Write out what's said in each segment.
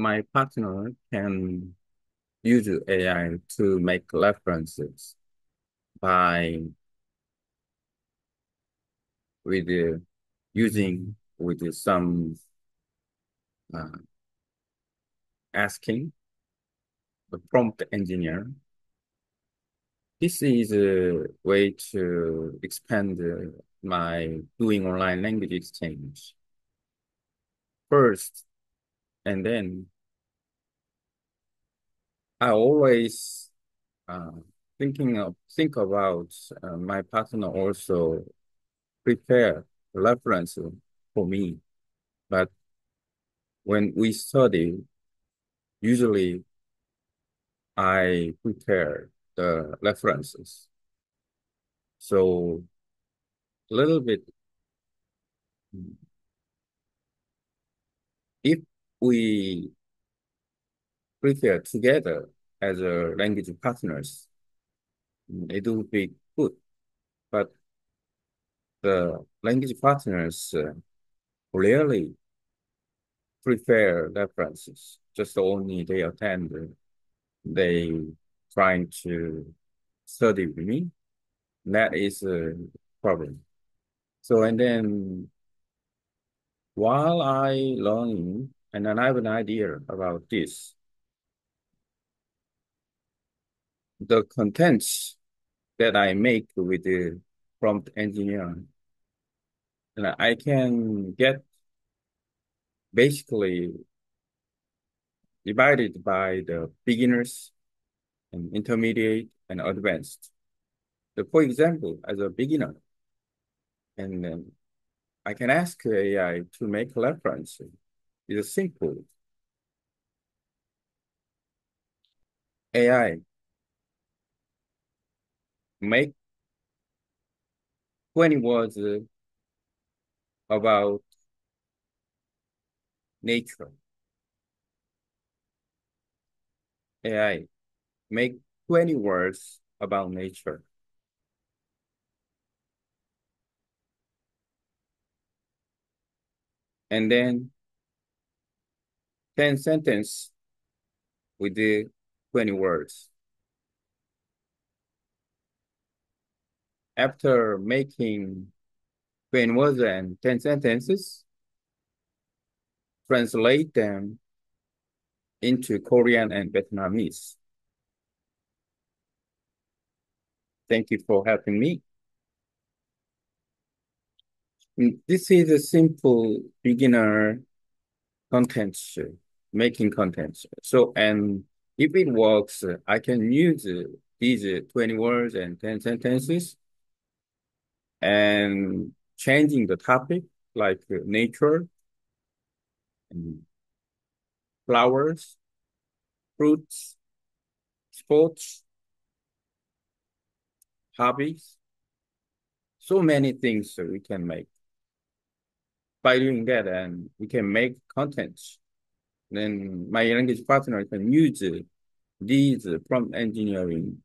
my partner can use AI to make references by with uh, using with some uh, asking the prompt engineer. This is a way to expand uh, my doing online language exchange. First, and then I always uh, thinking of think about uh, my partner also prepare reference for me, but when we study, usually I prepare the references. So a little bit, if we prepare together as a language partners, it would be good. But the language partners uh, rarely prepare references, just only they attend, they trying to study with me. That is a problem. So, and then while I learning, and then I have an idea about this, the contents that I make with the prompt engineer, and I can get basically divided by the beginners and intermediate and advanced. So for example, as a beginner, and then I can ask AI to make reference. It's simple. AI make 20 words uh, about nature. AI make 20 words about nature. And then 10 sentence with the 20 words. After making 20 words and 10 sentences, translate them into Korean and Vietnamese. Thank you for helping me. This is a simple beginner content, making content. So, and if it works, I can use these 20 words and 10 sentences and changing the topic like uh, nature, and flowers, fruits, sports, hobbies, so many things we can make. By doing that, and we can make contents. Then my language partner can use these prompt engineering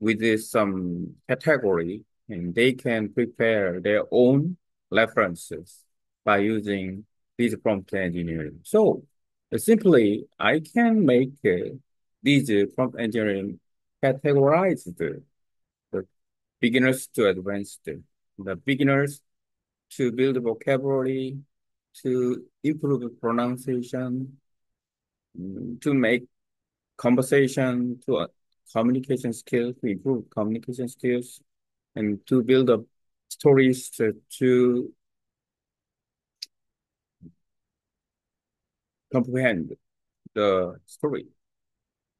with some um, category, and they can prepare their own references by using these prompt engineering. So simply, I can make uh, these prompt engineering categorized. The beginners to advanced, the beginners to build vocabulary, to improve pronunciation, to make conversation, to uh, communication skills, to improve communication skills, and to build up stories to, comprehend the story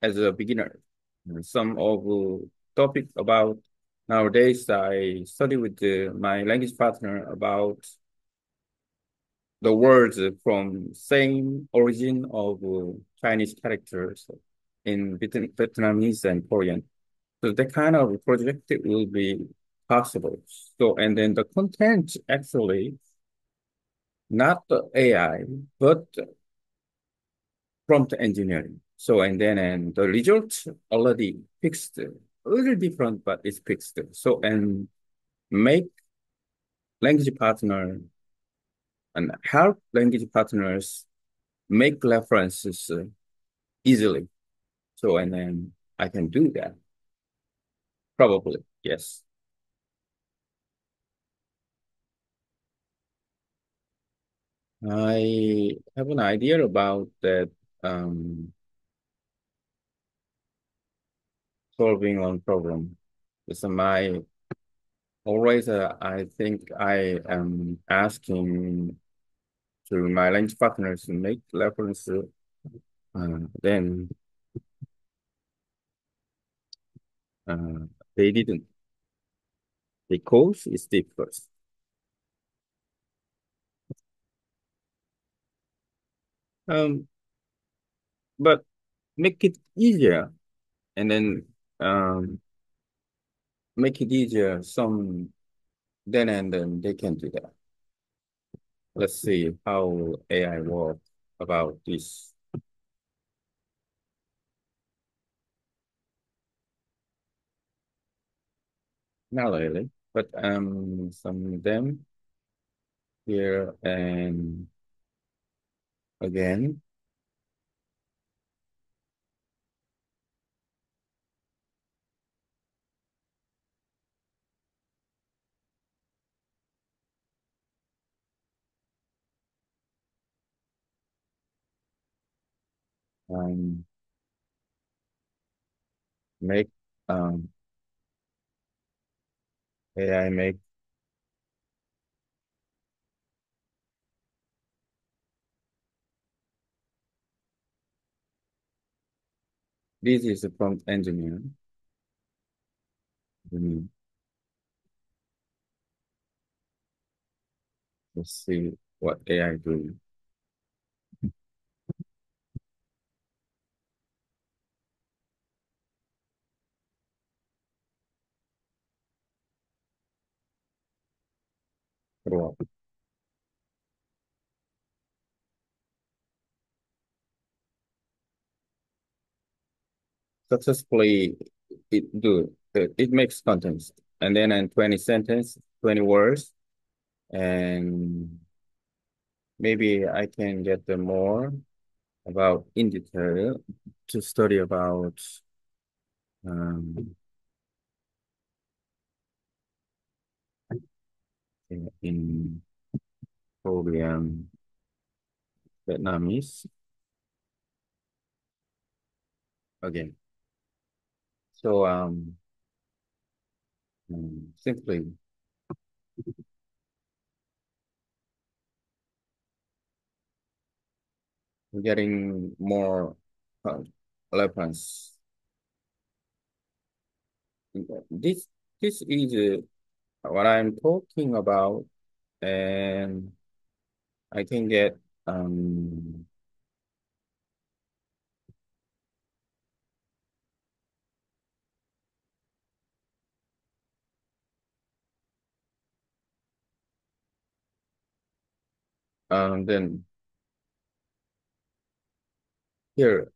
as a beginner. And some of the topic about nowadays, I study with the, my language partner about the words from same origin of Chinese characters in Vietnamese and Korean. So that kind of project will be possible. So, and then the content actually, not the AI, but prompt engineering. So, and then and the result already fixed, a little different, but it's fixed. So, and make language partner and help language partners make references uh, easily. So, and then I can do that. Probably, yes. I have an idea about that um, solving one problem. It's my always uh, I think I am asking to my language partners to make reference uh, then uh, they didn't because it's difficult. Um, but make it easier and then um, make it easier some then and then they can do that. Let's see how AI works about this. Not really, but um, some of them here and again. Um, make um, AI make this is a prompt engineer. Mm. Let's see what AI do. Wow. Successfully, it do it, it makes contents, and then in 20 sentence, 20 words, and maybe I can get the more about in detail to study about um, in Korean, Vietnamese. Again. So um, um simply getting more uh, reference. This this is uh, what I'm talking about, and I think that um um then here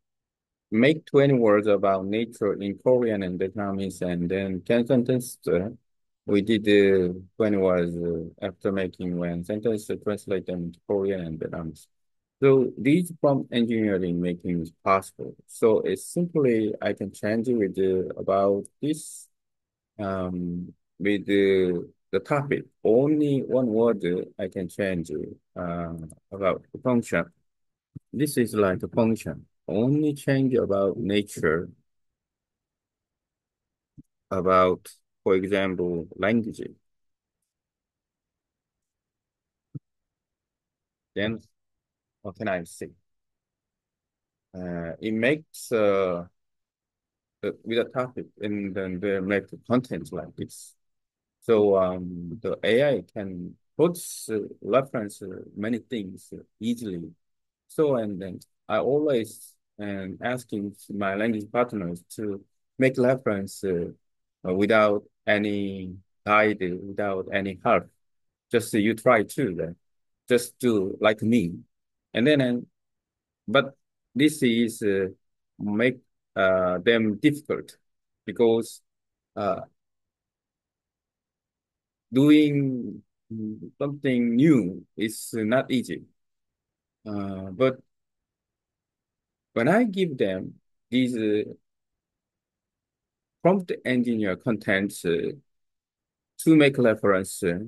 make 20 words about nature in Korean and Vietnamese, and then 10 sentences. Uh, we did uh, 20 words uh, after making one sentence to translate them to Korean and Vietnamese. So these prompt engineering making is possible. So it's simply I can change it with the, about this um, with the, the topic. Only one word I can change uh, about the function. This is like a function only change about nature, about, for example, language. Then what can I say? Uh, it makes uh, with a topic and then they make the content like this. So um, the AI can put uh, reference uh, many things easily. So and then I always and asking my language partners to make reference uh, without any guide, without any help. Just uh, you try to, uh, just do like me. And then, uh, but this is uh, make uh, them difficult because uh, doing something new is not easy. Uh, but when I give them these uh, prompt engineer contents uh, to make reference uh,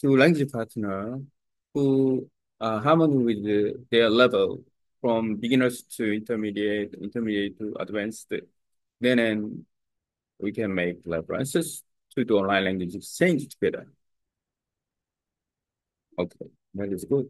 to language partner who are harmony with their level from beginners to intermediate, intermediate to advanced, then we can make references to the online language exchange together. Okay, that is good.